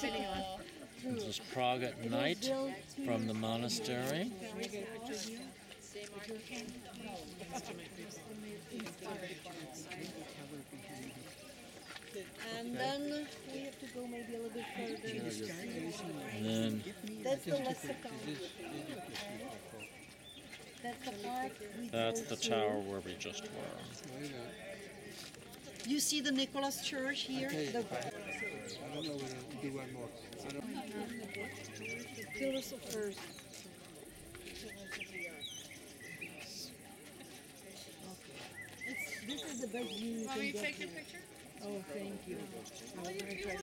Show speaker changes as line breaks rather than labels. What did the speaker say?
This is Prague at night from the monastery.
And then we have to go maybe a little bit further.
And then
That's the lexicon. That's the part.
that's the tower where we just were.
You see the Nicholas Church here? The
do one more. I don't
philosophers. It's, this is the best view you can
me to
get
take your
here.
picture?
Oh, thank you.